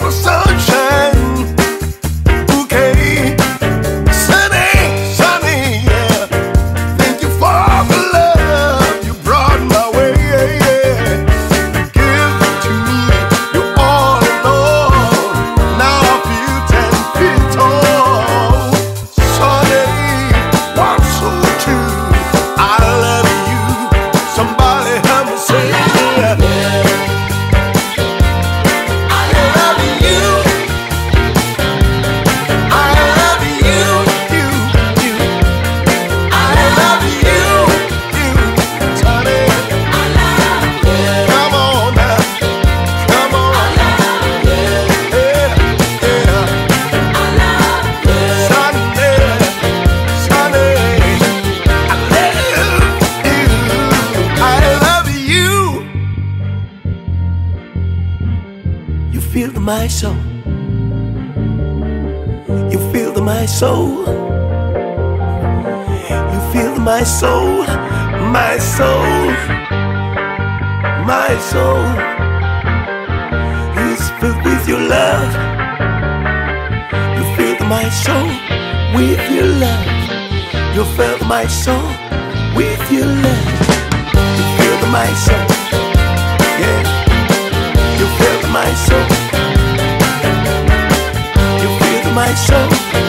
never said my soul. You feel my soul. You feel my soul, my soul, my soul is filled with your love. You feel my soul with your love. You feel my soul with your love. You feel my soul, my so.